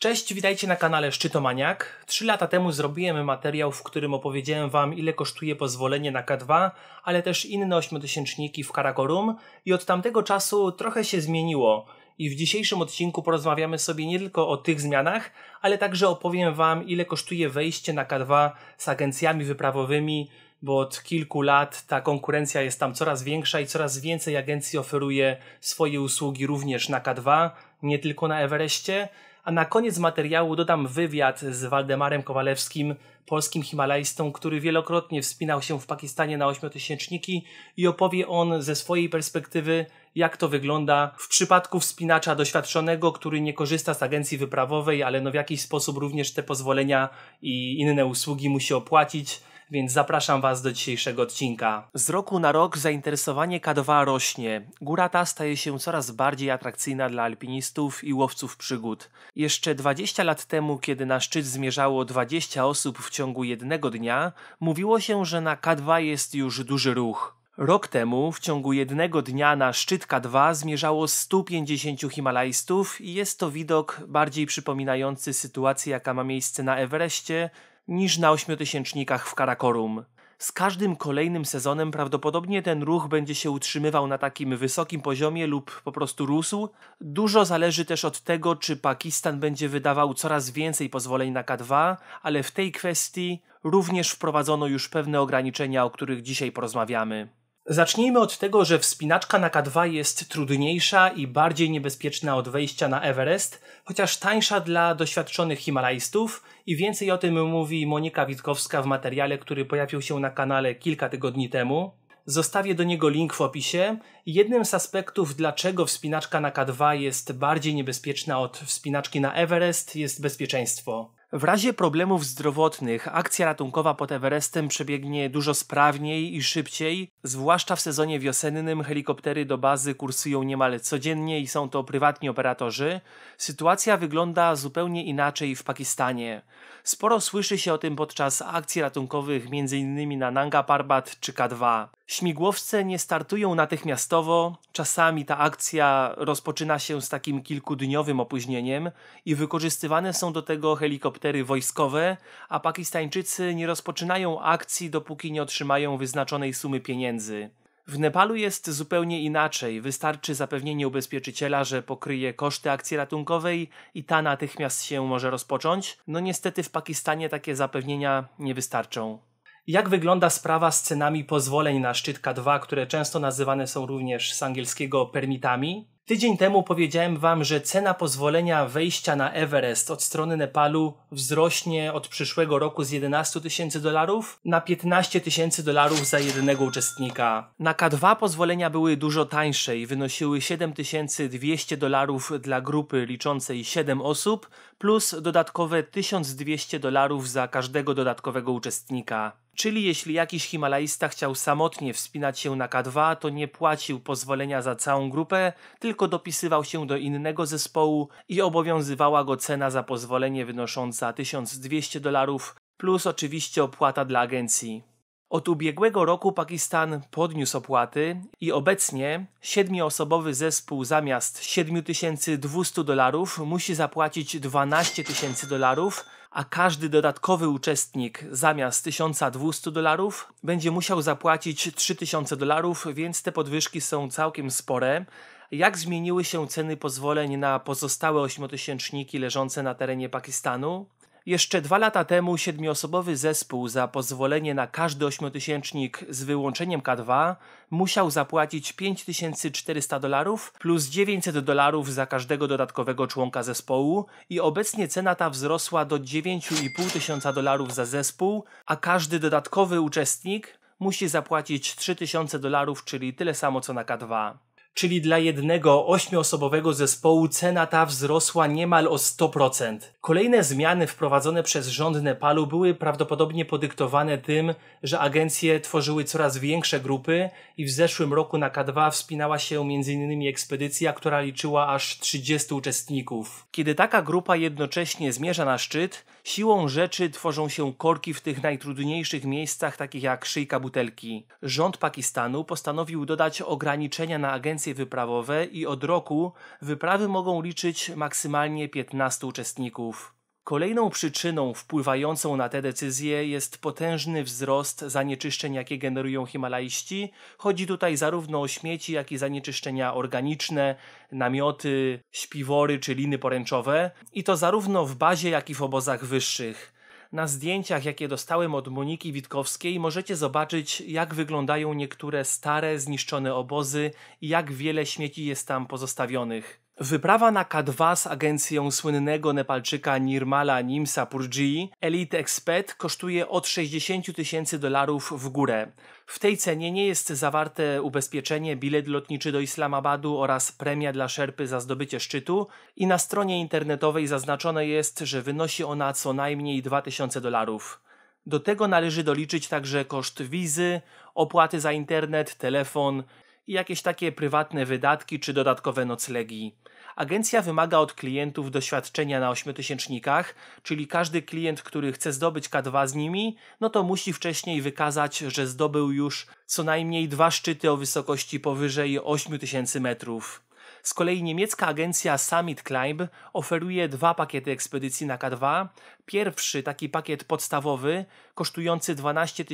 Cześć, witajcie na kanale Szczytomaniak. Trzy lata temu zrobiłem materiał, w którym opowiedziałem Wam, ile kosztuje pozwolenie na K2, ale też inne ośmiotysięczniki w Karakorum i od tamtego czasu trochę się zmieniło. I w dzisiejszym odcinku porozmawiamy sobie nie tylko o tych zmianach, ale także opowiem Wam, ile kosztuje wejście na K2 z agencjami wyprawowymi, bo od kilku lat ta konkurencja jest tam coraz większa i coraz więcej agencji oferuje swoje usługi również na K2, nie tylko na Everestie. A na koniec materiału dodam wywiad z Waldemarem Kowalewskim, polskim himalajstą, który wielokrotnie wspinał się w Pakistanie na ośmiotysięczniki i opowie on ze swojej perspektywy, jak to wygląda w przypadku wspinacza doświadczonego, który nie korzysta z agencji wyprawowej, ale no w jakiś sposób również te pozwolenia i inne usługi musi opłacić więc zapraszam Was do dzisiejszego odcinka. Z roku na rok zainteresowanie K2 rośnie. Góra ta staje się coraz bardziej atrakcyjna dla alpinistów i łowców przygód. Jeszcze 20 lat temu, kiedy na szczyt zmierzało 20 osób w ciągu jednego dnia, mówiło się, że na K2 jest już duży ruch. Rok temu, w ciągu jednego dnia na szczyt K2 zmierzało 150 himalajstów i jest to widok bardziej przypominający sytuację, jaka ma miejsce na Everestie, niż na ośmiotysięcznikach w Karakorum. Z każdym kolejnym sezonem prawdopodobnie ten ruch będzie się utrzymywał na takim wysokim poziomie lub po prostu rósł. Dużo zależy też od tego, czy Pakistan będzie wydawał coraz więcej pozwoleń na K2, ale w tej kwestii również wprowadzono już pewne ograniczenia, o których dzisiaj porozmawiamy. Zacznijmy od tego, że wspinaczka na K2 jest trudniejsza i bardziej niebezpieczna od wejścia na Everest, chociaż tańsza dla doświadczonych himalajstów i więcej o tym mówi Monika Witkowska w materiale, który pojawił się na kanale kilka tygodni temu. Zostawię do niego link w opisie. Jednym z aspektów, dlaczego wspinaczka na K2 jest bardziej niebezpieczna od wspinaczki na Everest, jest bezpieczeństwo. W razie problemów zdrowotnych akcja ratunkowa pod Everestem przebiegnie dużo sprawniej i szybciej, zwłaszcza w sezonie wiosennym helikoptery do bazy kursują niemal codziennie i są to prywatni operatorzy. Sytuacja wygląda zupełnie inaczej w Pakistanie. Sporo słyszy się o tym podczas akcji ratunkowych m.in. na Nanga Parbat czy K2. Śmigłowce nie startują natychmiastowo, czasami ta akcja rozpoczyna się z takim kilkudniowym opóźnieniem i wykorzystywane są do tego helikoptery wojskowe, a Pakistańczycy nie rozpoczynają akcji dopóki nie otrzymają wyznaczonej sumy pieniędzy. W Nepalu jest zupełnie inaczej. Wystarczy zapewnienie ubezpieczyciela, że pokryje koszty akcji ratunkowej i ta natychmiast się może rozpocząć. No niestety w Pakistanie takie zapewnienia nie wystarczą. Jak wygląda sprawa z cenami pozwoleń na szczyt K2, które często nazywane są również z angielskiego permitami? Tydzień temu powiedziałem Wam, że cena pozwolenia wejścia na Everest od strony Nepalu wzrośnie od przyszłego roku z 11 tysięcy dolarów na 15 tysięcy dolarów za jednego uczestnika. Na K2 pozwolenia były dużo tańsze i wynosiły 7200 dolarów dla grupy liczącej 7 osób plus dodatkowe 1200 dolarów za każdego dodatkowego uczestnika. Czyli jeśli jakiś Himalajista chciał samotnie wspinać się na K2, to nie płacił pozwolenia za całą grupę, tylko dopisywał się do innego zespołu i obowiązywała go cena za pozwolenie wynosząca 1200 dolarów, plus oczywiście opłata dla agencji. Od ubiegłego roku Pakistan podniósł opłaty i obecnie siedmioosobowy zespół zamiast 7200 dolarów musi zapłacić 12 tysięcy dolarów, a każdy dodatkowy uczestnik zamiast 1200 dolarów będzie musiał zapłacić 3000 dolarów, więc te podwyżki są całkiem spore. Jak zmieniły się ceny pozwoleń na pozostałe ośmiotysięczniki leżące na terenie Pakistanu? Jeszcze dwa lata temu siedmioosobowy zespół za pozwolenie na każdy ośmiotysięcznik z wyłączeniem K2 musiał zapłacić 5400 dolarów plus 900 dolarów za każdego dodatkowego członka zespołu i obecnie cena ta wzrosła do 9,5 tysiąca dolarów za zespół, a każdy dodatkowy uczestnik musi zapłacić 3000 dolarów, czyli tyle samo co na K2 czyli dla jednego ośmioosobowego zespołu cena ta wzrosła niemal o 100%. Kolejne zmiany wprowadzone przez rząd Nepalu były prawdopodobnie podyktowane tym, że agencje tworzyły coraz większe grupy i w zeszłym roku na K2 wspinała się m.in. ekspedycja, która liczyła aż 30 uczestników. Kiedy taka grupa jednocześnie zmierza na szczyt, siłą rzeczy tworzą się korki w tych najtrudniejszych miejscach, takich jak szyjka butelki. Rząd Pakistanu postanowił dodać ograniczenia na agencje wyprawowe i od roku wyprawy mogą liczyć maksymalnie 15 uczestników. Kolejną przyczyną wpływającą na te decyzje jest potężny wzrost zanieczyszczeń, jakie generują Himalaiści. Chodzi tutaj zarówno o śmieci, jak i zanieczyszczenia organiczne, namioty, śpiwory czy liny poręczowe. I to zarówno w bazie, jak i w obozach wyższych. Na zdjęciach, jakie dostałem od Moniki Witkowskiej, możecie zobaczyć, jak wyglądają niektóre stare, zniszczone obozy i jak wiele śmieci jest tam pozostawionych. Wyprawa na K2 z agencją słynnego Nepalczyka Nirmala Nimsa Purji Elite Expert kosztuje od 60 tysięcy dolarów w górę. W tej cenie nie jest zawarte ubezpieczenie, bilet lotniczy do Islamabadu oraz premia dla szerpy za zdobycie szczytu i na stronie internetowej zaznaczone jest, że wynosi ona co najmniej 2000 dolarów. Do tego należy doliczyć także koszt wizy, opłaty za internet, telefon i jakieś takie prywatne wydatki czy dodatkowe noclegi. Agencja wymaga od klientów doświadczenia na ośmiotysięcznikach, czyli każdy klient, który chce zdobyć K2 z nimi, no to musi wcześniej wykazać, że zdobył już co najmniej dwa szczyty o wysokości powyżej 8000 metrów. Z kolei niemiecka agencja Summit Climb oferuje dwa pakiety ekspedycji na K2. Pierwszy, taki pakiet podstawowy, kosztujący 12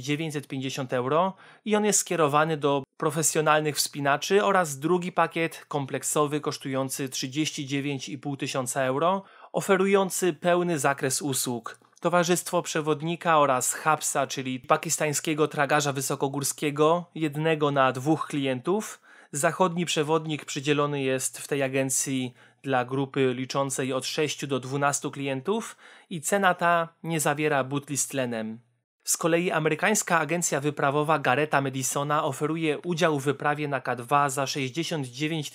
950 euro i on jest skierowany do profesjonalnych wspinaczy oraz drugi pakiet kompleksowy kosztujący 39,5 tysiąca euro, oferujący pełny zakres usług. Towarzystwo Przewodnika oraz Hapsa, czyli pakistańskiego tragarza wysokogórskiego, jednego na dwóch klientów. Zachodni przewodnik przydzielony jest w tej agencji dla grupy liczącej od 6 do 12 klientów i cena ta nie zawiera butli z tlenem. Z kolei amerykańska agencja wyprawowa Gareta Madisona oferuje udział w wyprawie na K2 za 69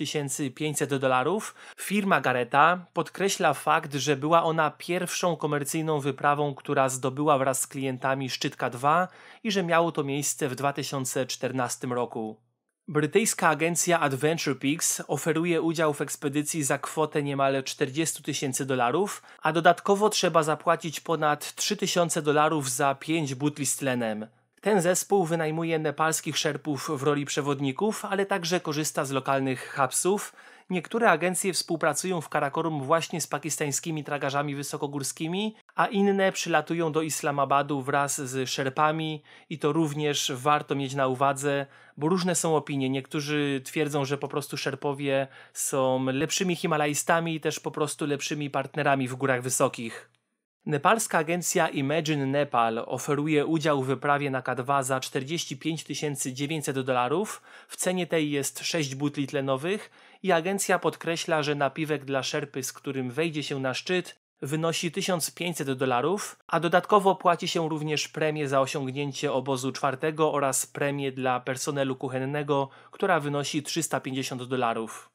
500 dolarów. Firma Gareta podkreśla fakt, że była ona pierwszą komercyjną wyprawą, która zdobyła wraz z klientami szczyt K2 i że miało to miejsce w 2014 roku. Brytyjska agencja Adventure Peaks oferuje udział w ekspedycji za kwotę niemal 40 tysięcy dolarów, a dodatkowo trzeba zapłacić ponad 3 tysiące dolarów za 5 butli z tlenem. Ten zespół wynajmuje nepalskich szerpów w roli przewodników, ale także korzysta z lokalnych hapsów, Niektóre agencje współpracują w Karakorum właśnie z pakistańskimi tragarzami wysokogórskimi, a inne przylatują do Islamabadu wraz z szerpami i to również warto mieć na uwadze, bo różne są opinie. Niektórzy twierdzą, że po prostu szerpowie są lepszymi himalajstami i też po prostu lepszymi partnerami w górach wysokich. Nepalska agencja Imagine Nepal oferuje udział w wyprawie na K2 za 45 900 dolarów. W cenie tej jest 6 butli tlenowych i agencja podkreśla, że napiwek dla szerpy, z którym wejdzie się na szczyt, wynosi 1500 dolarów, a dodatkowo płaci się również premię za osiągnięcie obozu czwartego oraz premię dla personelu kuchennego, która wynosi 350 dolarów.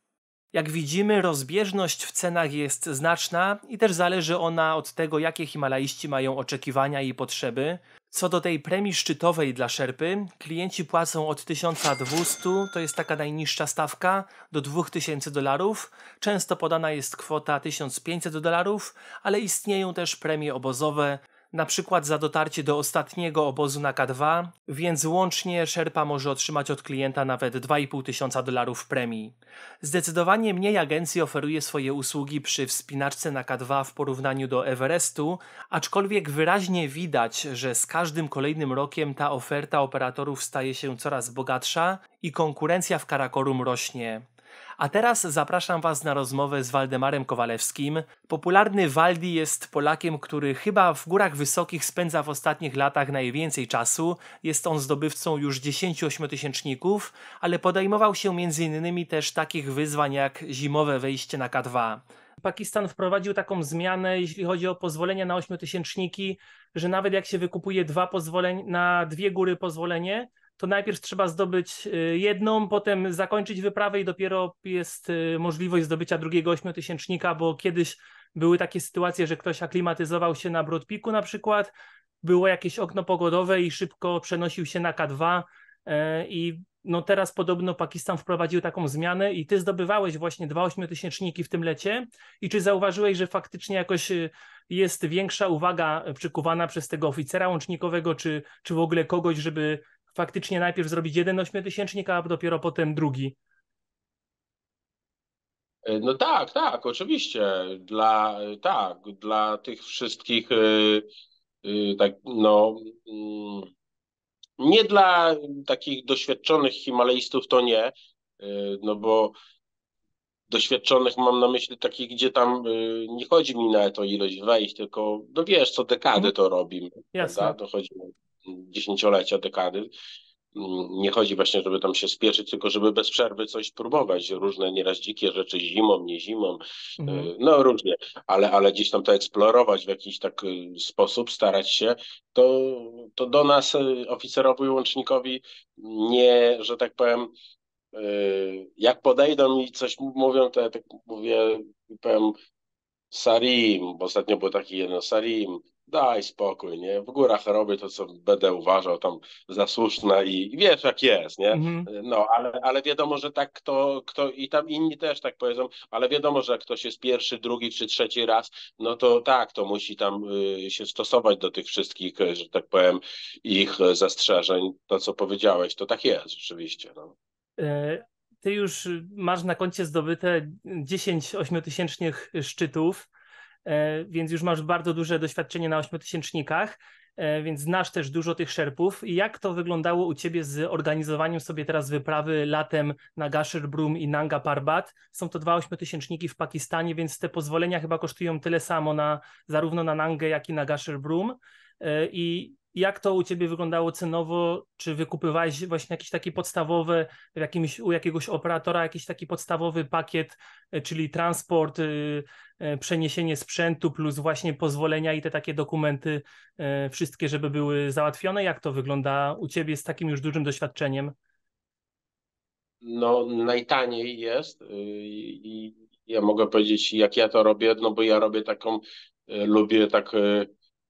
Jak widzimy, rozbieżność w cenach jest znaczna i też zależy ona od tego, jakie Himalaiści mają oczekiwania i potrzeby. Co do tej premii szczytowej dla szerpy, klienci płacą od 1200, to jest taka najniższa stawka, do 2000 dolarów. Często podana jest kwota 1500 dolarów, ale istnieją też premie obozowe, na przykład za dotarcie do ostatniego obozu na K2, więc łącznie Sherpa może otrzymać od klienta nawet 2,5 tysiąca dolarów premii. Zdecydowanie mniej agencji oferuje swoje usługi przy wspinaczce na K2 w porównaniu do Everestu, aczkolwiek wyraźnie widać, że z każdym kolejnym rokiem ta oferta operatorów staje się coraz bogatsza i konkurencja w Karakorum rośnie. A teraz zapraszam Was na rozmowę z Waldemarem Kowalewskim. Popularny Waldi jest Polakiem, który chyba w górach wysokich spędza w ostatnich latach najwięcej czasu. Jest on zdobywcą już 10 ośmiotysięczników, ale podejmował się m.in. też takich wyzwań jak zimowe wejście na K2. Pakistan wprowadził taką zmianę, jeśli chodzi o pozwolenia na ośmiotysięczniki, że nawet jak się wykupuje dwa pozwolenia, na dwie góry pozwolenie, to najpierw trzeba zdobyć y, jedną, potem zakończyć wyprawę i dopiero jest y, możliwość zdobycia drugiego ośmiotysięcznika, bo kiedyś były takie sytuacje, że ktoś aklimatyzował się na Broadpeaku na przykład, było jakieś okno pogodowe i szybko przenosił się na K2 e, i no teraz podobno Pakistan wprowadził taką zmianę i ty zdobywałeś właśnie dwa ośmiotysięczniki w tym lecie. I czy zauważyłeś, że faktycznie jakoś y, jest większa uwaga przykuwana przez tego oficera łącznikowego, czy, czy w ogóle kogoś, żeby faktycznie najpierw zrobić jeden ośmiotysięcznik, a dopiero potem drugi. E, no tak, tak, oczywiście. Dla, tak, dla tych wszystkich, tak, no, mm, nie dla takich doświadczonych Himalajstów to nie, no bo doświadczonych mam na myśli takich, gdzie tam nie chodzi mi na to ilość wejść, tylko no wiesz, co dekady mhm. to robimy. Jasne. Prawda? To chodzi dziesięciolecia, dekady. Mm, nie chodzi właśnie, żeby tam się spieszyć, tylko żeby bez przerwy coś próbować. Różne nieraz dzikie rzeczy zimą, nie zimą, mhm. Y, no różnie, ale, ale gdzieś tam to eksplorować w jakiś tak sposób, starać się, to, to do nas y, oficerowi łącznikowi nie, że tak powiem, Y, jak podejdą i coś mówią, to ja tak mówię, powiem Sarim, bo ostatnio był taki jeden Sarim, daj spokój, nie? W górach robię to, co będę uważał tam za słuszne i, i wiesz, jak jest, nie? Mhm. No, ale, ale wiadomo, że tak kto, kto i tam inni też tak powiedzą, ale wiadomo, że jak ktoś jest pierwszy, drugi czy trzeci raz, no to tak, to musi tam y, się stosować do tych wszystkich, że tak powiem, ich zastrzeżeń. To, co powiedziałeś, to tak jest rzeczywiście, no. E, ty już masz na koncie zdobyte 10 ośmiotysięcznych szczytów, więc już masz bardzo duże doświadczenie na ośmiotysięcznikach, e, więc znasz też dużo tych szerpów. Jak to wyglądało u ciebie z organizowaniem sobie teraz wyprawy latem na Gasher Brum i Nanga Parbat? Są to dwa ośmiotysięczniki w Pakistanie, więc te pozwolenia chyba kosztują tyle samo na, zarówno na Nangę, jak i na Gasher Brum. I jak to u ciebie wyglądało cenowo? Czy wykupywałeś właśnie jakiś taki podstawowy, jakimś, u jakiegoś operatora jakiś taki podstawowy pakiet, e, czyli transport, y, e, przeniesienie sprzętu plus właśnie pozwolenia i te takie dokumenty e, wszystkie, żeby były załatwione? Jak to wygląda u ciebie z takim już dużym doświadczeniem? No, najtaniej jest y, i ja mogę powiedzieć, jak ja to robię, no bo ja robię taką, lubię tak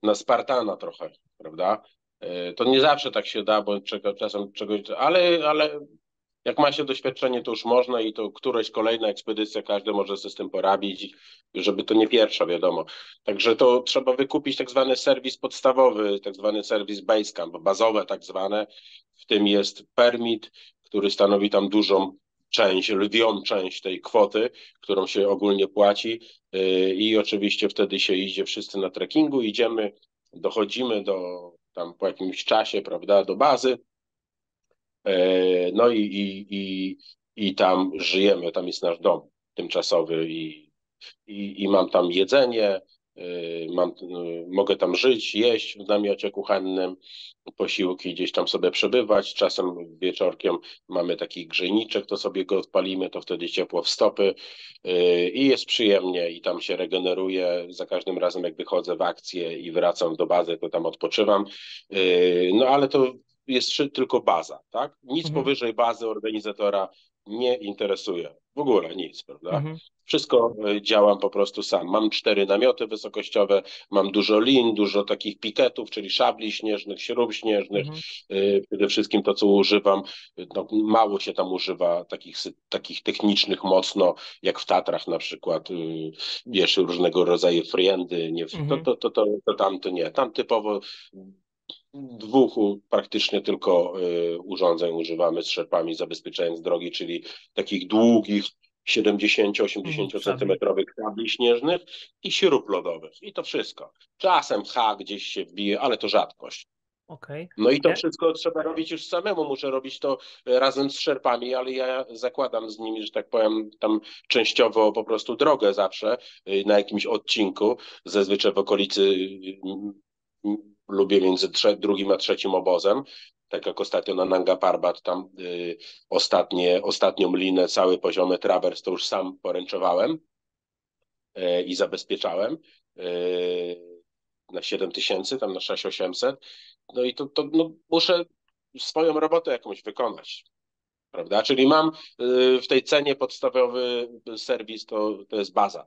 na Spartana trochę prawda? E, to nie zawsze tak się da, bo czasem czegoś, ale, ale jak ma się doświadczenie, to już można i to któraś kolejna ekspedycja, każdy może sobie z tym porabić, żeby to nie pierwsza, wiadomo. Także to trzeba wykupić tak zwany serwis podstawowy, tak zwany serwis Basecamp, bazowe tak zwane. W tym jest permit, który stanowi tam dużą część, lwią część tej kwoty, którą się ogólnie płaci e, i oczywiście wtedy się idzie wszyscy na trekkingu, idziemy dochodzimy do tam po jakimś czasie, prawda, do bazy, e, no i, i, i, i tam żyjemy, tam jest nasz dom tymczasowy i, i, i mam tam jedzenie, mam, y, mogę tam żyć, jeść w namiocie kuchennym, posiłki gdzieś tam sobie przebywać. Czasem wieczorkiem mamy taki grzejniczek, to sobie go odpalimy, to wtedy ciepło w stopy y, i jest przyjemnie i tam się regeneruje. Za każdym razem jak wychodzę w akcję i wracam do bazy, to tam odpoczywam. No ale to jest tylko baza, tak? Nic mhm. powyżej bazy organizatora nie interesuje. W ogóle nic, prawda? Mhm. Wszystko e, działam po prostu sam. Mam cztery namioty wysokościowe, mam dużo lin, dużo takich piketów, czyli szabli śnieżnych, śrub śnieżnych. Mhm. E, przede wszystkim to, co używam, no, mało się tam używa takich, takich technicznych mocno, jak w Tatrach na przykład, y, wiesz, różnego rodzaju friendy. Nie, mhm. to, to, to, to, to tam to nie. Tam typowo dwóch praktycznie tylko y, urządzeń używamy z szerpami, zabezpieczając drogi, czyli takich długich 70-80 mm, centymetrowych kabli śnieżnych i śrub lodowych. I to wszystko. Czasem H gdzieś się wbije, ale to rzadkość. Okay. No i to wszystko trzeba robić już samemu. Muszę robić to razem z szerpami, ale ja zakładam z nimi, że tak powiem, tam częściowo po prostu drogę zawsze y, na jakimś odcinku, zazwyczaj w okolicy y, lubię między trze- drugim a trzecim obozem, tak jak ostatnio na Nanga Parbat, tam y, ostatnie, ostatnią linę, cały poziomy trawers to już sam poręczowałem y, i zabezpieczałem y, na 7000, tam na 6800. No i to, to no, muszę swoją robotę jakąś wykonać. Prawda? Czyli mam y, w tej cenie podstawowy serwis, to, to jest baza.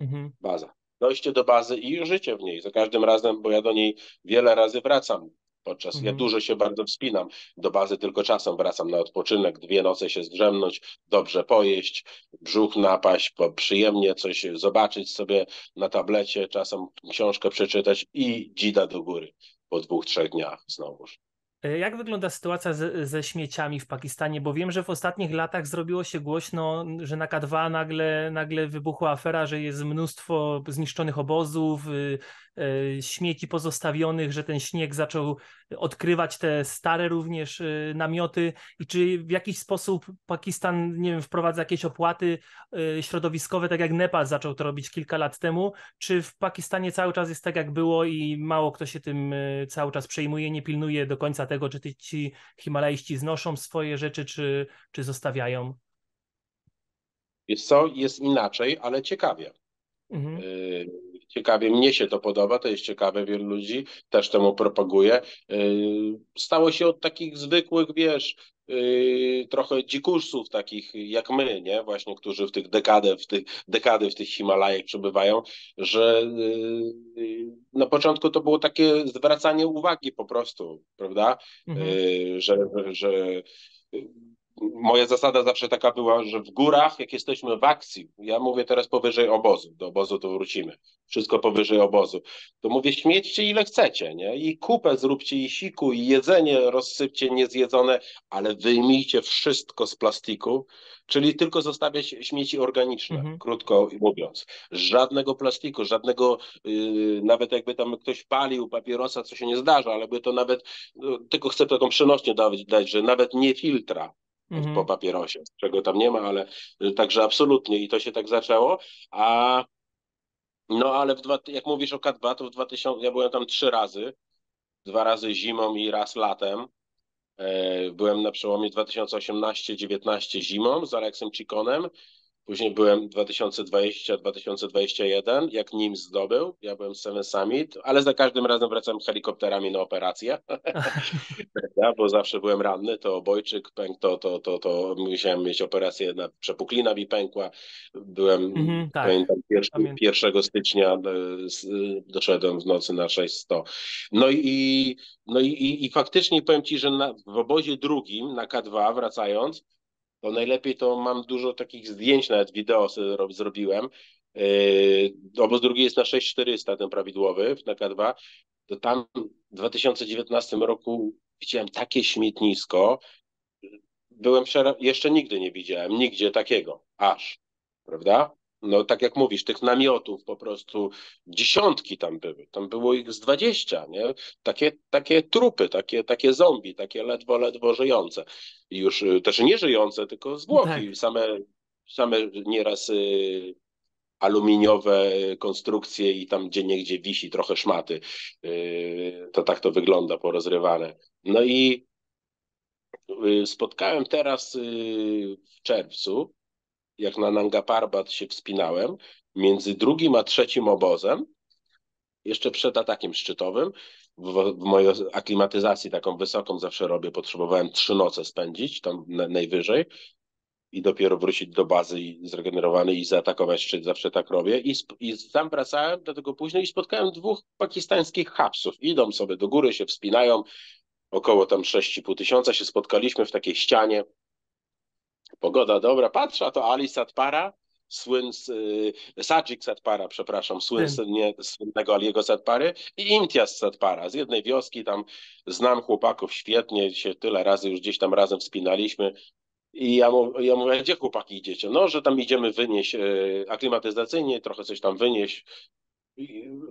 Mhm. Baza dojście do bazy i życie w niej. Za każdym razem, bo ja do niej wiele razy wracam podczas, mhm. ja dużo się bardzo wspinam do bazy, tylko czasem wracam na odpoczynek, dwie noce się zdrzemnąć, dobrze pojeść, brzuch napaść, przyjemnie coś zobaczyć sobie na tablecie, czasem książkę przeczytać i dzida do góry po dwóch, trzech dniach znowuż. E, jak wygląda sytuacja ze, śmieciami w Pakistanie? Bo wiem, że w ostatnich latach zrobiło się głośno, że na K2 nagle, nagle wybuchła afera, że jest mnóstwo zniszczonych obozów, y, śmieci pozostawionych, że ten śnieg zaczął odkrywać te stare również y, namioty. I czy w jakiś sposób Pakistan, nie wiem, wprowadza jakieś opłaty środowiskowe, tak jak Nepal zaczął to robić kilka lat temu? Czy w Pakistanie cały czas jest tak, jak było i mało kto się tym cały czas przejmuje, nie pilnuje do końca tego, czy ci Himalajści znoszą swoje rzeczy, czy, czy zostawiają? Jest co, jest inaczej, ale ciekawie. Mhm. Y, ciekawie, mnie się to podoba, to jest ciekawe, wielu ludzi też temu propaguje. Y, stało się od takich zwykłych, wiesz, y, trochę dzikusów takich jak my, nie? Właśnie, którzy w tych dekady, w tych dekady w tych Himalajach przebywają, że na początku to było takie zwracanie uwagi po prostu, prawda? Mhm. Że, że moja zasada zawsze taka była, że w górach, jak jesteśmy w akcji, ja mówię teraz powyżej obozu, do obozu to wrócimy, wszystko powyżej obozu, to mówię śmiećcie ile chcecie, nie? I kupę zróbcie i siku, i jedzenie rozsypcie niezjedzone, ale wyjmijcie wszystko z plastiku, czyli tylko zostawiać śmieci organiczne, mhm. krótko mówiąc. Żadnego plastiku, żadnego, yy, nawet jakby tam ktoś palił papierosa, co się nie zdarza, ale by to nawet, yy, tylko chcę taką przenośnie dać, dać, że nawet nie filtra, mhm. po papierosie, czego tam nie ma, ale y, także absolutnie i to się tak zaczęło, a no ale w dwa, jak mówisz o K2, to w 2000, ja byłem tam trzy razy, dwa razy zimą i raz latem, e, byłem na przełomie 2018-19 zimą z Aleksem Cikonem Później byłem 2020-2021, jak nim zdobył. Ja byłem z Seven Summit, ale za każdym razem wracam helikopterami na operację, ja, bo zawsze byłem ranny, to obojczyk pękł, to, to, to, to musiałem mieć operację, na przepuklina mi pękła. Byłem, mm-hmm, tak. pamiętam, pierwszy, 1 stycznia e, doszedłem w nocy na 600. No i, no i, i, i faktycznie powiem Ci, że na, w obozie drugim, na K2 wracając, to najlepiej to mam dużo takich zdjęć, nawet wideo zrobiłem. Yy, obóz drugi jest na 6400, ten prawidłowy na K2. To tam w 2019 roku widziałem takie śmietnisko. Byłem jeszcze nigdy nie widziałem, nigdzie takiego, aż, prawda? No tak jak mówisz, tych namiotów po prostu dziesiątki tam były, tam było ich z dwadzieścia, nie? Takie, takie trupy, takie, takie zombie, takie ledwo, ledwo żyjące. I już y, też nie żyjące, tylko zwłoki, tak. same, same nieraz y, aluminiowe konstrukcje i tam gdzie niegdzie wisi trochę szmaty. Y, to tak to wygląda porozrywane. No i y, spotkałem teraz y, w czerwcu jak na Nanga Parbat się wspinałem, między drugim a trzecim obozem, jeszcze przed atakiem szczytowym, w, w mojej aklimatyzacji taką wysoką zawsze robię, potrzebowałem trzy noce spędzić tam na, najwyżej i dopiero wrócić do bazy i zregenerowany i zaatakować szczyt, zawsze tak robię. I, I tam wracałem do tego później i spotkałem dwóch pakistańskich hapsów. Idą sobie do góry, się wspinają, około tam 6,5 tysiąca się spotkaliśmy w takiej ścianie, Pogoda dobra, patrzę, a to Ali Satpara, słyn y, Sajik Satpara, przepraszam, słyn nie, słynnego Aliego Satpary i Imtiaz Satpara z jednej wioski, tam znam chłopaków świetnie, się tyle razy już gdzieś tam razem wspinaliśmy. I ja, ja mówię, gdzie chłopaki idziecie? No, że tam idziemy wynieść y, aklimatyzacyjnie, trochę coś tam wynieść,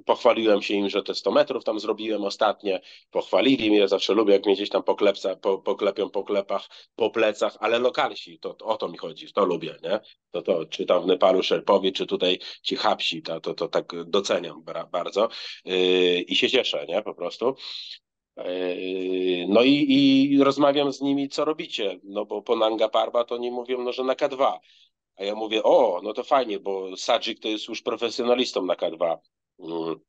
Pochwaliłem się im, że te 100 metrów tam zrobiłem ostatnie. Pochwalili mnie, zawsze lubię, jak mnie gdzieś tam poklepca, po, poklepią po klepach, po plecach, ale lokalsi, to, to, o to mi chodzi, to lubię, nie? To, to, czy tam w Nepalu Szerpowi, czy tutaj ci hapsi, to, to, to tak doceniam bardzo yy, i się cieszę, nie? Po prostu. Yy, no i, i rozmawiam z nimi, co robicie, no bo po Nanga Parba to nie mówią, no że na K2. A ja mówię, o, no to fajnie, bo Sadzik to jest już profesjonalistą na K2. Mm.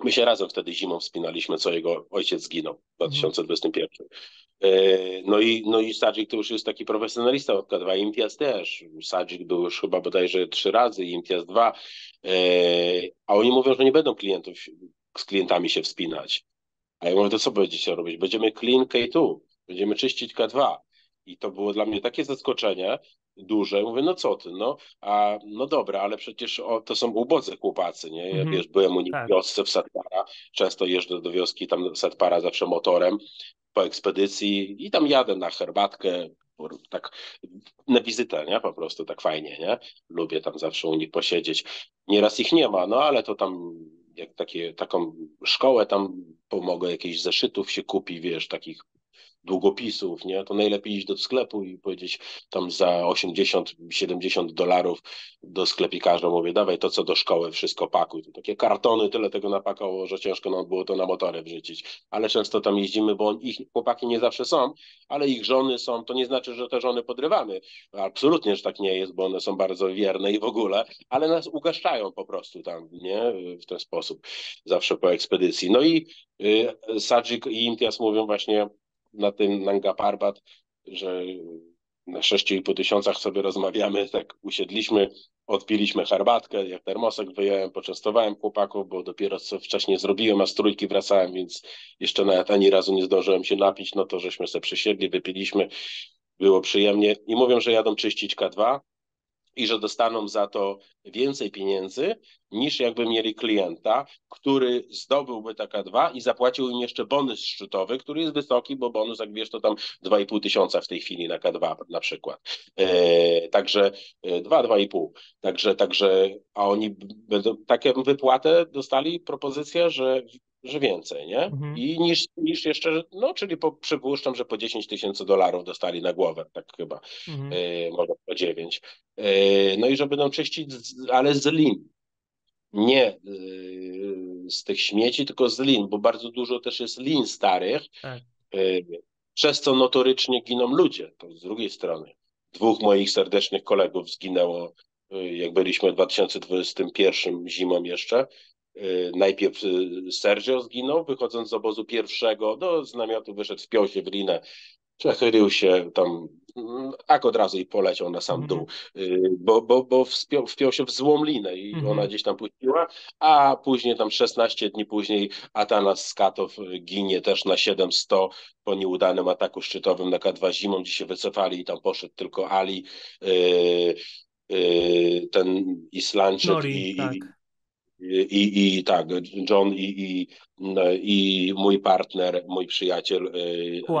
My się razem wtedy zimą wspinaliśmy, co jego ojciec zginął w 2021. E, no i, no i Sadzik to już jest taki profesjonalista od K2, Imtiaz też. Sadzik był już chyba bodajże trzy razy, Imtiaz dwa. E, a oni mówią, że nie będą klientów, z klientami się wspinać. A ja mówię, to co będziecie robić? Będziemy clean K2, będziemy czyścić K2. I to było dla mnie takie zaskoczenie, duże. Mówię, no co ty, no, a no dobra, ale przecież o, to są ubodzy chłopacy, nie? Ja, mm -hmm. wiesz, byłem u nich tak. w wiosce w Satpara, często jeżdżę do wioski tam Satpara zawsze motorem po ekspedycji i tam jadę na herbatkę, tak na wizytę, nie? Po prostu tak fajnie, nie? Lubię tam zawsze u nich posiedzieć. Nieraz ich nie ma, no ale to tam jak takie, taką szkołę tam pomogę, jakieś zeszytów się kupi, wiesz, takich długopisów, nie? To najlepiej iść do sklepu i powiedzieć tam za 80-70 dolarów do sklepikarza, mówię, dawaj to co do szkoły, wszystko pakuj. To takie kartony tyle tego napakało, że ciężko nam było to na motorę wrzucić. Ale często tam jeździmy, bo ich chłopaki nie zawsze są, ale ich żony są, to nie znaczy, że te żony podrywamy. Absolutnie, że tak nie jest, bo one są bardzo wierne i w ogóle, ale nas ugaszczają po prostu tam, nie? W ten sposób, zawsze po ekspedycji. No i y, Sadzik i Imtiaz mówią właśnie, na tym Nanga Parbat, że na 6,5 tysiącach sobie rozmawiamy, tak usiedliśmy, odpiliśmy herbatkę, jak termosek wyjąłem, poczęstowałem chłopaków, bo dopiero co wcześniej zrobiłem, a z trójki wracałem, więc jeszcze nawet ani razu nie zdążyłem się napić, no to żeśmy sobie przysiedli, wypiliśmy, było przyjemnie. I mówią, że jadą czyścić K2, i że dostaną za to więcej pieniędzy niż jakby mieli klienta, który zdobyłby taka dwa i zapłacił im jeszcze bonus szczytowy, który jest wysoki, bo bonus, jak wiesz, to tam 2,5 tysiąca w tej chwili na K2 na przykład. E, także 2, e, 2,5. Także, także, a oni będą, takie wypłatę dostali, propozycję, że że więcej, nie? Mhm. I niż, niż jeszcze, no czyli po, przypuszczam, że po 10 tysięcy dolarów dostali na głowę, tak chyba, mhm. e, może po 9. E, no i że będą czyścić, ale z lin. Nie e, z tych śmieci, tylko z lin, bo bardzo dużo też jest lin starych, tak. Przez co notorycznie giną ludzie, to z drugiej strony. Dwóch moich serdecznych kolegów zginęło, jak byliśmy w 2021 zimą jeszcze, Y, najpierw y, Sergio zginął, wychodząc z obozu pierwszego, do z namiotu wyszedł, wpiął się w linę, przechylił się tam, mm, tak od razu i poleciał na sam dół, mm -hmm. bo, bo, bo wspiął, wpiął się w złą linę i mm -hmm. ona gdzieś tam puściła, a później tam 16 dni później Atanas Skatow ginie też na 700 po nieudanym ataku szczytowym na K2 zimą, gdzie się wycofali i tam poszedł tylko Ali, yy, yy, ten Islandczyk Nori, i, tak. I, i tak, John i, i, i mój partner, mój przyjaciel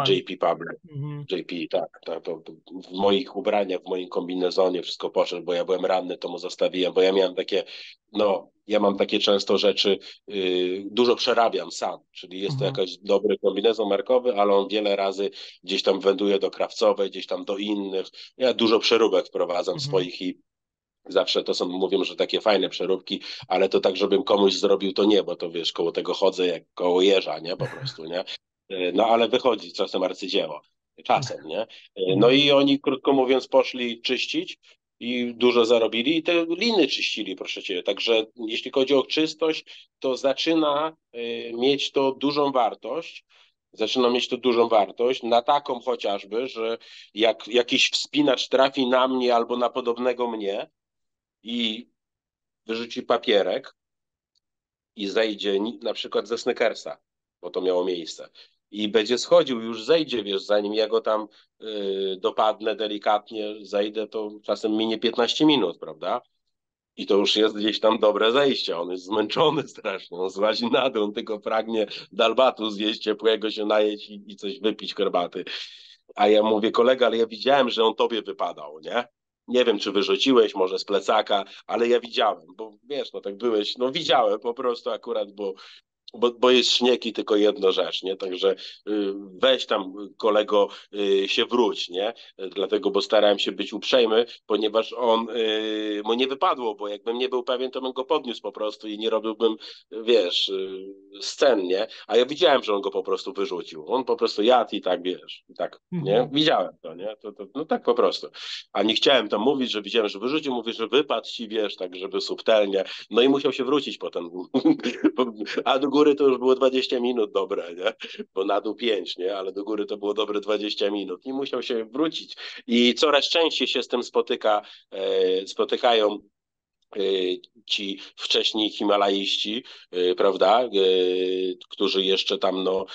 e, JP Pablo. Mhm. JP, tak, tak to, to, w moich ubraniach, w moim kombinezonie wszystko poszedł, bo ja byłem ranny, to mu zostawiłem, bo ja miałem takie, no, ja mam takie często rzeczy, y, dużo przerabiam sam, czyli jest to mhm. jakiś dobry kombinezon markowy, ale on wiele razy gdzieś tam węduje do krawcowej, gdzieś tam do innych. Ja dużo przeróbek wprowadzam mhm. swoich i Zawsze to są, mówią, że takie fajne przeróbki, ale to tak, żebym komuś zrobił, to nie, bo to wiesz, koło tego chodzę jak koło jeża, nie, po prostu, nie. E, no ale wychodzi czasem arcydzieło, czasem, nie. E, no i oni, krótko mówiąc, poszli czyścić i dużo zarobili i te liny czyścili, proszę cię. Także jeśli chodzi o czystość, to zaczyna e, mieć to dużą wartość, zaczyna mieć to dużą wartość, na taką chociażby, że jak jakiś wspinacz trafi na mnie albo na podobnego mnie, i wyrzuci papierek i zejdzie na przykład ze Snickersa, bo to miało miejsce. I będzie schodził, już zejdzie, wiesz, zanim ja go tam y, dopadnę delikatnie, zejdę, to czasem minie 15 minut, prawda? I to już jest gdzieś tam dobre zejście. On jest zmęczony strasznie. On złazi na dół, on tylko pragnie dalbatu zjeść ciepłego, się najeść i, i coś wypić herbaty. A ja mówię, kolega, ale ja widziałem, że on tobie wypadał, nie? Nie wiem, czy wyrzuciłeś może z plecaka, ale ja widziałem, bo wiesz, no tak byłeś, no widziałem po prostu akurat, bo bo, bo jest śnieg i tylko jedno rzecz, nie? Także y, weź tam kolego y, się wróć, nie? Dlatego, bo starałem się być uprzejmy, ponieważ on y, mu nie wypadło, bo jakbym nie był pewien, to bym go podniósł po prostu i nie robiłbym, wiesz, scen, nie? A ja widziałem, że on go po prostu wyrzucił. On po prostu jadł i tak, wiesz, i tak, nie? Mhm. Widziałem to, nie? To, to, no tak po prostu. A nie chciałem tam mówić, że widziałem, że wyrzucił, mówię, że wypadł ci, wiesz, tak, żeby subtelnie. No i musiał się wrócić potem. A do góry góry to już było 20 minut dobre, nie? Bo na dół 5, nie? Ale do góry to było dobre 20 minut i musiał się wrócić. I coraz częściej się z tym spotyka, e, spotykają Y, ci wcześniej Himalaiści, y, prawda, którzy jeszcze tam, no,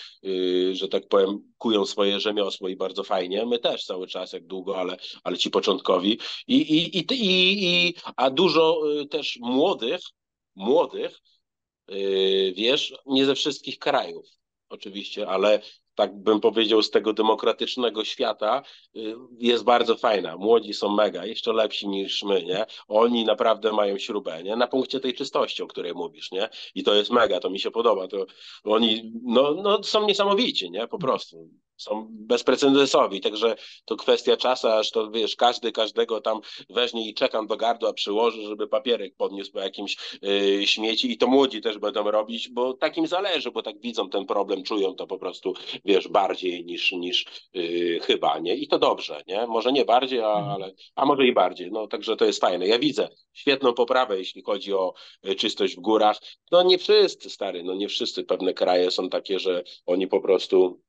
że tak powiem, kują swoje rzemiosło i bardzo fajnie. My też cały czas, jak długo, ale, ale ci początkowi. I, i, i, i, i, a dużo też młodych, młodych, wiesz, nie ze wszystkich krajów oczywiście, ale tak bym powiedział, z tego demokratycznego świata y, jest bardzo fajna. Młodzi są mega, jeszcze lepsi niż my, nie? Oni naprawdę mają śrubę, nie? Na punkcie tej czystości, o której mówisz, nie? I to jest mega, to mi się podoba. To oni no, no, są niesamowici, nie? Po prostu są bezprecedensowi, także to kwestia czasu, aż to wiesz, każdy każdego tam weźmie i czekam do gardła, przyłoży, żeby papierek podniósł po jakimś yy, śmieci i to młodzi też będą robić, bo takim zależy, bo tak widzą ten problem, czują to po prostu, wiesz, bardziej niż, niż yy, chyba, nie? I to dobrze, nie? Może nie bardziej, a, mhm. ale, a może i bardziej, no także to jest fajne. Ja widzę świetną poprawę, jeśli chodzi o y, czystość w górach. No nie wszyscy, stary, no nie wszyscy, pewne kraje są takie, że oni po prostu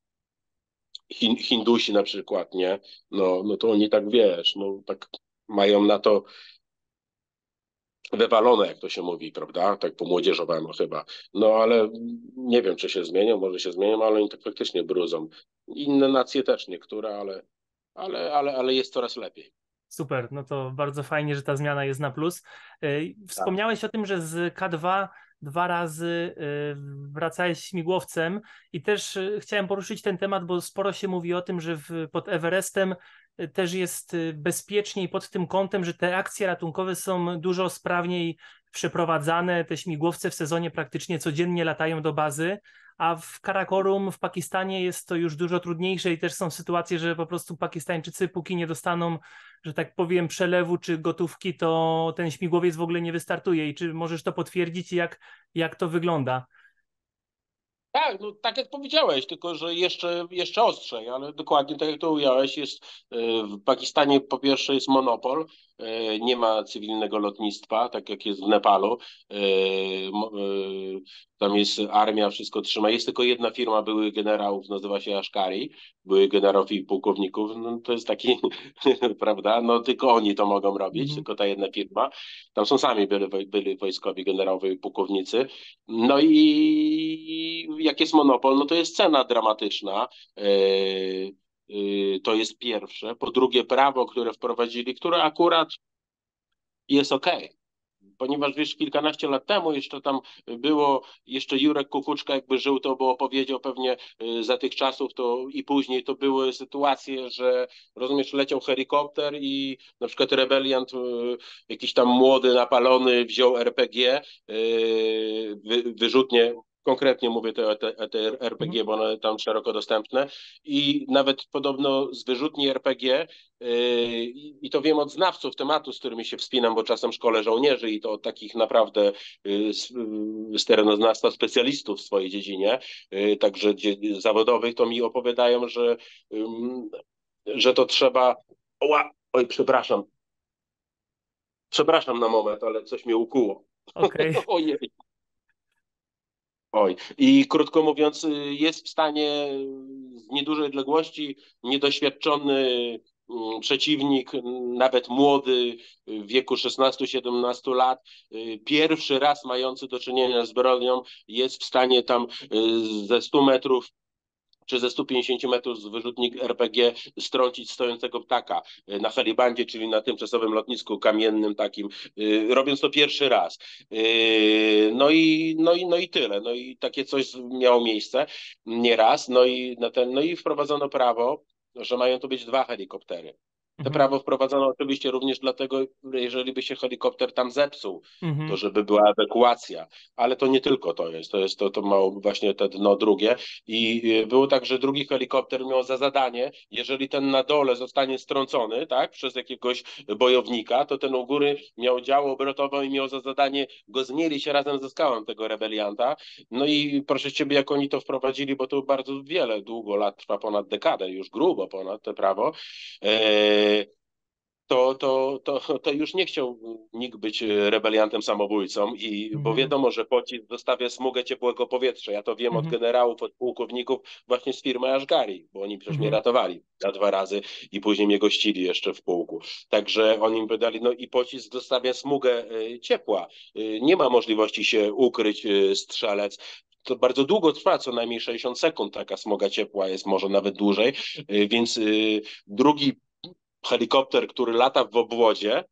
Hindusi na przykład, nie? No, no to oni tak wiesz, no tak mają na to wywalone, jak to się mówi, prawda? Tak po młodzieżowemu chyba. No ale nie wiem, czy się zmienią, może się zmienią, ale oni tak faktycznie bruzą. Inne nacje też niektóre, ale, ale, ale, ale jest coraz lepiej. Super, no to bardzo fajnie, że ta zmiana jest na plus. Wspomniałeś tak. o tym, że z K2 dwa razy y, wracałeś śmigłowcem i też y, chciałem poruszyć ten temat, bo sporo się mówi o tym, że w, pod Everestem y, też jest bezpieczniej pod tym kątem, że te akcje ratunkowe są dużo sprawniej przeprowadzane, te śmigłowce w sezonie praktycznie codziennie latają do bazy, a w Karakorum w Pakistanie jest to już dużo trudniejsze i też są sytuacje, że po prostu Pakistańczycy póki nie dostaną, że tak powiem, przelewu czy gotówki, to ten śmigłowiec w ogóle nie wystartuje. I czy możesz to potwierdzić, jak, jak to wygląda? Tak, no tak jak powiedziałeś, tylko że jeszcze, jeszcze ostrzej, ale dokładnie tak jak to ująłeś, jest e, w Pakistanie po pierwsze jest monopol, nie ma cywilnego lotnictwa, tak jak jest w Nepalu. E, tam jest armia, wszystko trzyma. Jest tylko jedna firma były generałów, nazywa się Ashkari, były generałów i pułkowników. No, to jest taki, prawda? No tylko oni to mogą robić, mm. tylko ta jedna firma. Tam są sami byli, byli wojskowi generałowie i pułkownicy. No i jak jest monopol, no to jest cena dramatyczna. E, to jest pierwsze. Po drugie, prawo, które wprowadzili, które akurat jest ok ponieważ wiesz, kilkanaście lat temu jeszcze tam było, jeszcze Jurek Kukuczka jakby żył, to bo opowiedział pewnie y, za tych czasów to i później to były sytuacje, że rozumiesz, leciał helikopter i na przykład rebeliant y, jakiś tam młody, napalony wziął RPG, y, wyrzutnie konkretnie mówię te, te, te RPG, bo one tam szeroko dostępne i nawet podobno z wyrzutni RPG yy, i to wiem od znawców tematu, z którymi się wspinam, bo czasem szkole żołnierzy i to od takich naprawdę yy, z terenoznawstwa specjalistów w swojej dziedzinie, yy, także zawodowych, to mi opowiadają, że, że to trzeba... Oła, oj, przepraszam. Przepraszam na moment, ale coś mnie ukuło. Okay. Ojej. Oj, i krótko mówiąc, jest w stanie z niedużej odległości niedoświadczony mm, przeciwnik, nawet młody, w wieku 16-17 lat, pierwszy raz mający do czynienia z bronią, jest w stanie tam y, ze 100 metrów czy ze 150 metrów z wyrzutnik RPG strącić stojącego ptaka e, na helibandzie, czyli na tymczasowym lotnisku kamiennym takim, e, robiąc to pierwszy raz. E, no i, no i, no i tyle. No i takie coś miało miejsce nieraz. No i, na ten, no i wprowadzono prawo, że mają to być dwa helikoptery. To mhm. prawo wprowadzono oczywiście również dlatego, jeżeli by się helikopter tam zepsuł, mhm. to żeby była ewakuacja. Ale to nie tylko to jest, to jest to, to mało właśnie te dno drugie. I y, było tak, że drugi helikopter miał za zadanie, jeżeli ten na dole zostanie strącony, tak, przez jakiegoś bojownika, to ten u góry miał działo obrotowe i miał za zadanie go zmielić razem ze skałą tego rebelianta. No i proszę ciebie, jak oni to wprowadzili, bo to bardzo wiele, długo lat trwa, ponad dekadę, już grubo ponad to prawo. Eee, to, to, to, to już nie chciał nikt być rebeliantem samobójcą, i, mhm. bo wiadomo, że pocisk zostawia smugę ciepłego powietrza. Ja to wiem mhm. od generałów, od pułkowników właśnie z firmy Ashgari, bo oni przecież mhm. mnie ratowali na dwa razy i później mnie gościli jeszcze w pułku. Także oni mi powiedzieli, no i pocisk zostawia smugę e, ciepła. E, nie ma możliwości się ukryć e, strzelec to bardzo długo trwa, co najmniej 60 sekund taka smoga ciepła jest, może nawet dłużej, więc drugi helikopter, który lata w obwodzie,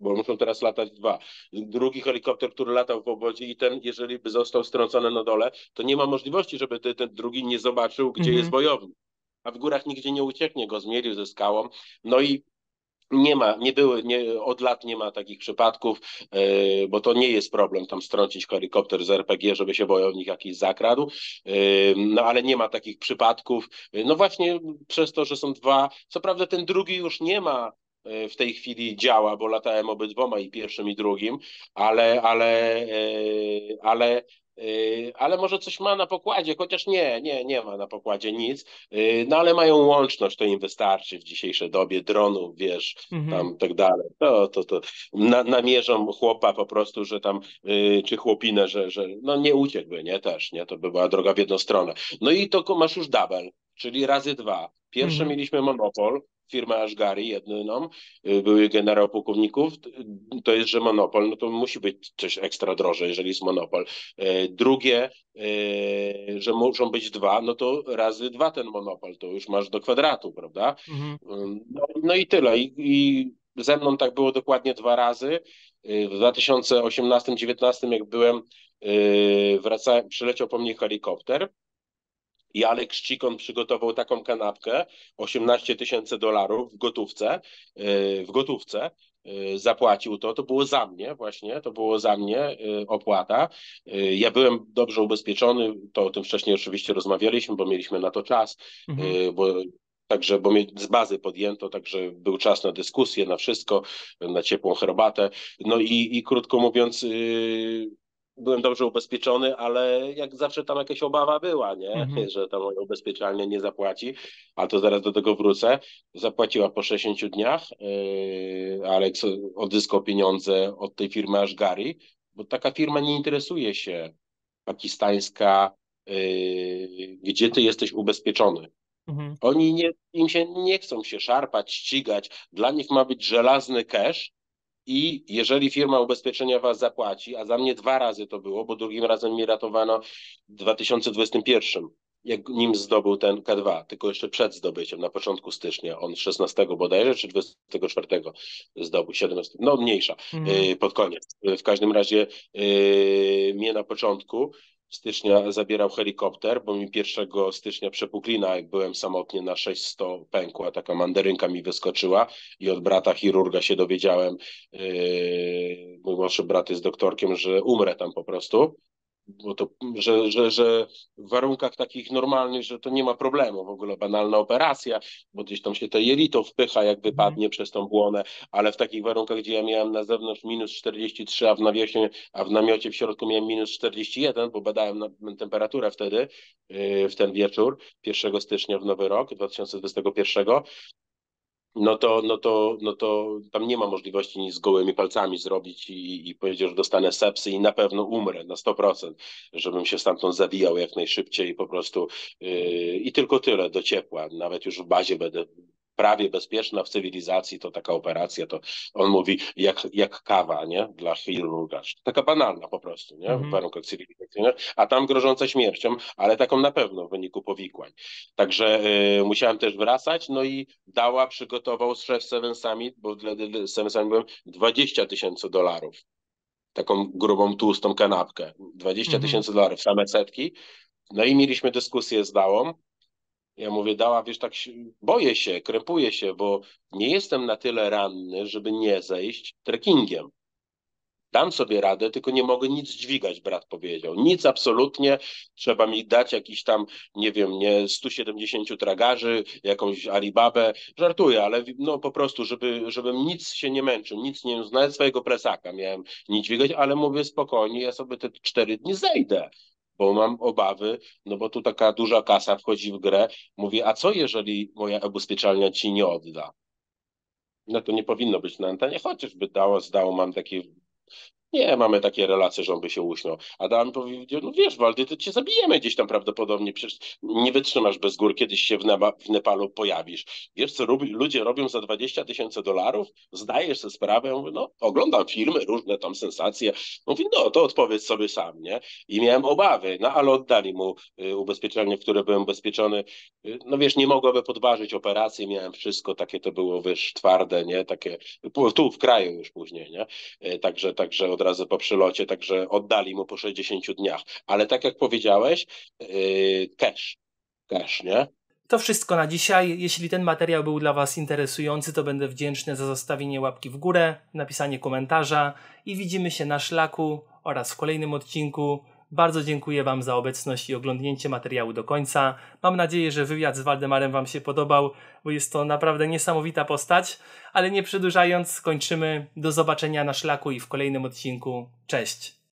bo muszą teraz latać dwa. Drugi helikopter, który latał w obwodzie i ten, jeżeli by został strącony na dole, to nie ma możliwości, żeby ten, ten drugi nie zobaczył, gdzie jest mhm. wojownik. A w górach nigdzie nie ucieknie, go zmierił ze skałą. No i nie ma, nie były, nie, od lat nie ma takich przypadków, yy, bo to nie jest problem tam strącić helikopter z RPG, żeby się bojownik jakiś zakradł, yy, no ale nie ma takich przypadków. Yy, no właśnie przez to, że są dwa, co prawda ten drugi już nie ma w tej chwili działa, bo latałem obydwoma i pierwszym i drugim, ale, ale, ale ale może coś ma na pokładzie, chociaż nie, nie, nie ma na pokładzie nic, yy, no ale mają łączność, to im wystarczy w dzisiejszej dobie, dronów, wiesz, mhm. tam tak dalej, to, to, to na, namierzą chłopa po prostu, że tam, yy, czy chłopinę, że, że no nie uciekłby, nie, też, nie, to by była droga w jedną stronę. No i to masz już double, czyli razy dwa. Pierwsze mhm. mieliśmy monopol, firmę Ashgari, jedną, y, były generał pułkowników, to jest, że monopol, no to musi być coś ekstra droże, jeżeli jest monopol. Y, drugie, y, że muszą być dwa, no to razy dwa ten monopol, to już masz do kwadratu, prawda? Mhm. No, no, i tyle. I, I ze mną tak było dokładnie dwa razy. W 2018-2019, jak byłem, wracałem, przyleciał po mnie helikopter i Alek Szczikon przygotował taką kanapkę, 18 tysięcy dolarów w gotówce, y, w gotówce, y, zapłacił to, to było za mnie właśnie, to było za mnie y, opłata. Ja byłem dobrze ubezpieczony, to o tym wcześniej oczywiście rozmawialiśmy, bo mieliśmy na to czas, mhm. bo Także, bo mnie z bazy podjęto, także był czas na dyskusję, na wszystko, na ciepłą herbatę. No i, i krótko mówiąc, byłem dobrze ubezpieczony, ale jak zawsze tam jakaś obawa była, nie? Mhm. że tam moje ubezpieczalnie nie zapłaci, a to zaraz do tego wrócę. Zapłaciła po 60 dniach, yy, Alex odzyskał pieniądze od tej firmy Ashgari, bo taka firma nie interesuje się pakistańska, yy, gdzie ty jesteś ubezpieczony. Mhm. Oni nie, im się nie chcą się szarpać, ścigać. Dla nich ma być żelazny cash, i jeżeli firma ubezpieczenia was zapłaci, a za mnie dwa razy to było, bo drugim razem mi ratowano w 2021, jak nim zdobył ten K2, tylko jeszcze przed zdobyciem, na początku stycznia, on 16 bodajże, czy 24 zdobył, 17, no mniejsza, mhm. pod koniec. W każdym razie yy, mnie na początku stycznia zabierał helikopter, bo mi 1 stycznia przepuklina, jak byłem samotnie na 600 pękła, taka mandarynka mi wyskoczyła i od brata chirurga się dowiedziałem, yy, mój młodszy brat jest doktorkiem, że umrę tam po prostu bo to, że, że, że w warunkach takich normalnych, że to nie ma problemu, w ogóle banalna operacja, bo gdzieś tam się to jelito wpycha, jak mhm. wypadnie przez tą błonę, ale w takich warunkach, gdzie ja miałem na zewnątrz minus 43, a w nawiesie, a w namiocie w środku miałem minus 41, bo badałem temperaturę wtedy, yy, w ten wieczór, 1 stycznia w nowy rok 2021, no to, no, to, no to tam nie ma możliwości nic z gołymi palcami zrobić i, i powiedzieć, że dostanę sepsy i na pewno umrę na 100%, żebym się stamtąd zawijał jak najszybciej po prostu yy, i tylko tyle do ciepła. Nawet już w bazie będę prawie bezpieczna w cywilizacji, to taka operacja, to on mówi jak, jak kawa, nie? Dla chirurga. Taka banalna po prostu, nie? W mhm. warunkach cywilizacyjnych, a tam grożąca śmiercią, ale taką na pewno w wyniku powikłań. Także y, musiałem też wracać, no i Dała przygotował szef Seven Summit, bo dla Seven Summit byłem 20 tysięcy dolarów. Taką grubą, tłustą kanapkę. 20 mhm. tysięcy mhm. dolarów, same setki. No i mieliśmy dyskusję z Dałą, ja mówię, dała, wiesz, tak się, boję się, krępuję się, bo nie jestem na tyle ranny, żeby nie zejść trekkingiem. Dam sobie radę, tylko nie mogę nic dźwigać, brat powiedział. Nic absolutnie. Trzeba mi dać jakiś tam, nie wiem, nie 170 tragarzy, jakąś Alibabę. Żartuję, ale no po prostu, żeby, żebym nic się nie męczył, nic nie, nawet swojego presaka miałem nie dźwigać, ale mówię spokojnie, ja sobie te cztery dni zejdę bo mam obawy, no bo tu taka duża kasa wchodzi w grę. Mówię, a co jeżeli moja ubezpieczalnia ci nie odda? no to nie powinno być na antenie, chociażby dało, zdało mam takie nie, mamy takie relacje, że on by się uśmiał. Adam powiedział, no wiesz Waldy, to cię zabijemy gdzieś tam prawdopodobnie, przecież nie wytrzymasz bez gór, kiedyś się w, Neba, w Nepalu pojawisz. Wiesz co robi, ludzie robią za 20 tysięcy dolarów? Zdajesz sobie sprawę? Mówię, no oglądam filmy, różne tam sensacje. Mówi, no to odpowiedz sobie sam, nie? I miałem obawy, no ale oddali mu y, ubezpieczenie, w które byłem ubezpieczony. Y, no wiesz, nie mogłoby podważyć operacji, miałem wszystko, takie to było, wiesz, twarde, nie? Takie, tu w kraju już później, nie? Y, także, także od razu po przylocie, także oddali mu po 60 dniach. Ale tak jak powiedziałeś, yy, cash, cash, nie? To wszystko na dzisiaj. Jeśli ten materiał był dla Was interesujący, to będę wdzięczny za zostawienie łapki w górę, napisanie komentarza i widzimy się na szlaku oraz w kolejnym odcinku. Bardzo dziękuję Wam za obecność i oglądnięcie materiału do końca. Mam nadzieję, że wywiad z Waldemarem Wam się podobał, bo jest to naprawdę niesamowita postać. Ale nie przedłużając, kończymy. Do zobaczenia na szlaku i w kolejnym odcinku. Cześć!